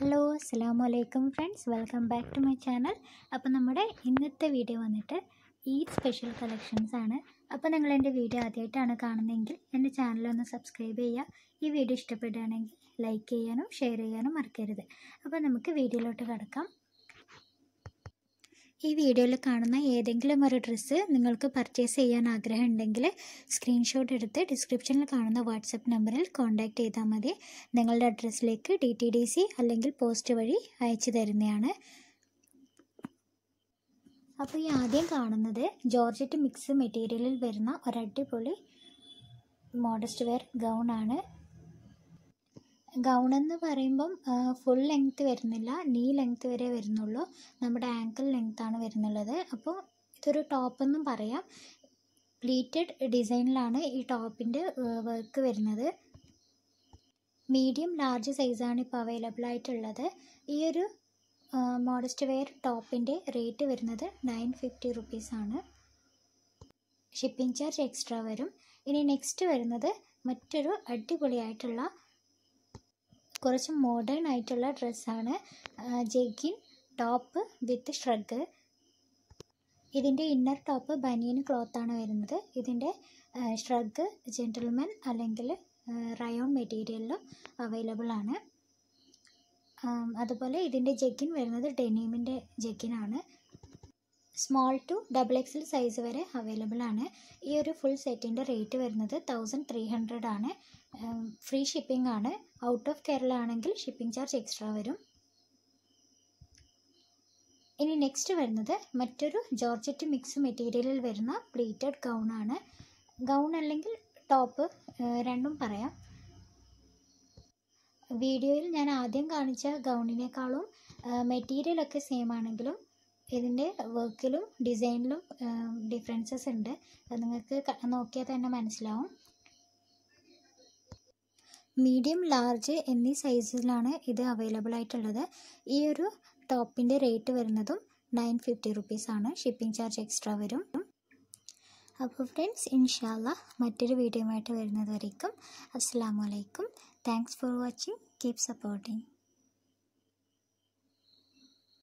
Hello അസ്സാം വലൈക്കും friends. Welcome back to my channel. അപ്പോൾ നമ്മുടെ ഇന്നത്തെ വീഡിയോ വന്നിട്ട് ഈദ് സ്പെഷ്യൽ കളക്ഷൻസ് ആണ്. അപ്പോൾ നിങ്ങൾ എന്റെ വീഡിയോ ആദ്യമായിട്ടാണ് കാണുന്നതെങ്കിൽ എന്റെ ചാനൽ ഒന്ന് സബ്സ്ക്രൈബ് ചെയ്യുക. ഈ വീഡിയോ ഇഷ്ടപ്പെടുകയാണെങ്കിൽ ലൈക്ക് ചെയ്യാനും ഷെയർ ചെയ്യാനും മറക്കരുത്. അപ്പോൾ നമുക്ക് വീഡിയോയിലോട്ട് കിടക്കാം. ഈ വീഡിയോയിൽ കാണുന്ന ഏതെങ്കിലും ഒരു ഡ്രസ്സ് നിങ്ങൾക്ക് പർച്ചേസ് ചെയ്യാൻ ആഗ്രഹം ഉണ്ടെങ്കിൽ സ്ക്രീൻഷോട്ട് എടുത്ത് ഡിസ്ക്രിപ്ഷനിൽ കാണുന്ന വാട്സപ്പ് നമ്പറിൽ കോൺടാക്റ്റ് ചെയ്താൽ മതി. നിങ്ങളുടെ അഡ്രസ്സിലേക്ക് ഡി ടി ഡി സി അല്ലെങ്കിൽ പോസ്റ്റ് വഴി അയച്ചു തരുന്നതാണ്. അപ്പോൾ ഈ ആദ്യം കാണുന്നത് ജോർജറ്റ് മിക്സ് മെറ്റീരിയലിൽ വരുന്ന ഒരടിപൊളി മോഡസ്റ്റ് വെയർ ഗൗണാണ് ഗൗൺ എന്ന് പറയുമ്പം ഫുൾ ലെങ്ത് വരുന്നില്ല. നീ ലെങ്ത് വരെ വരുന്നുള്ളൂ. നമ്മുടെ ആങ്കിൾ ലെങ്ത് ആണ് വരുന്നുള്ളത്. അപ്പോൾ ഇതൊരു ടോപ്പ് എന്നും പറയാം. പ്ലീറ്റഡ് ഡിസൈനിലാണ് ഈ ടോപ്പിന്റെ വർക്ക് വരുന്നത്. മീഡിയം ലാർജ് സൈസാണ് ഇപ്പോൾ അവൈലബിൾ ആയിട്ടുള്ളത്. ഈ ഒരു മോഡസ്റ്റ് വെയർ ടോപ്പിന്റെ റേറ്റ് വരുന്നത് നയൻ ഫിഫ്റ്റി റുപ്പീസാണ് ഷിപ്പിംഗ് ചാർജ് എക്സ്ട്രാ വരും. ഇനി നെക്സ്റ്റ് വരുന്നത് മറ്റൊരു അടിപൊളിയായിട്ടുള്ള കുറച്ച് മോഡേൺ ആയിട്ടുള്ള ഡ്രസ്സാണ് ജെഗിൻ ടോപ്പ് വിത്ത് ഷ്രഗ് ഇതിന്റെ ഇന്നർ ടോപ്പ് ബനിയൻ ക്ലോത്താണ് വരുന്നത്. ഇതിന്റെ ഷ്രഗ് ജെന്റിൽമെൻ അല്ലെങ്കിൽ റയോൺ മെറ്റീരിയലിലും അവൈലബിൾ ആണ്. അതുപോലെ ഇതിന്റെ ജെഗിൻ വരുന്നത് ഡെനീമിന്റെ ജെഗിനാണ് small to double XL size വരെ അവൈലബിൾ ആണ്. ഈ ഒരു ഫുൾ സെറ്റിന്റെ റേറ്റ് വരുന്നത് തൗസൻഡ് ത്രീ ഹൺഡ്രഡ് ആണ്. ഫ്രീ ഷിപ്പിംഗ് ആണ്. ഔട്ട് ഓഫ് കേരള ആണെങ്കിൽ ഷിപ്പിംഗ് ചാർജ് എക്സ്ട്രാ വരും. ഇനി നെക്സ്റ്റ് വരുന്നത് മറ്റൊരു ജോർജറ്റ് മിക്സ് മെറ്റീരിയലിൽ വരുന്ന പ്ലീറ്റഡ് ഗൗൺ ആണ്. ഗൗൺ അല്ലെങ്കിൽ ടോപ്പ് രണ്ടും പറയാം. വീഡിയോയിൽ ഞാൻ ആദ്യം കാണിച്ച ഗൗണിനേക്കാളും മെറ്റീരിയലൊക്കെ സെയിം ആണെങ്കിലും ഇതിന്റെ വർക്കിലും ഡിസൈനിലും ഡിഫറൻസസ് ഉണ്ട്. അത് നിങ്ങൾക്ക് നോക്കിയാൽ തന്നെ മനസ്സിലാവും. മീഡിയം ലാർജ് എന്നീ സൈസിലാണ് ഇത് അവൈലബിൾ ആയിട്ടുള്ളത്. ഈ ഒരു ടോപ്പിന്റെ റേറ്റ് വരുന്നതും നയൻ ഫിഫ്റ്റി റുപ്പീസാണ് ഷിപ്പിംഗ് ചാർജ് എക്സ്ട്രാ വരും. അപ്പോൾ ഫ്രണ്ട്സ് ഇൻഷാല്ല മറ്റൊരു വീഡിയോയുമായിട്ട് വരുന്നത് വരയ്ക്കും അസ്സാം വലൈക്കും thanks for watching keep supporting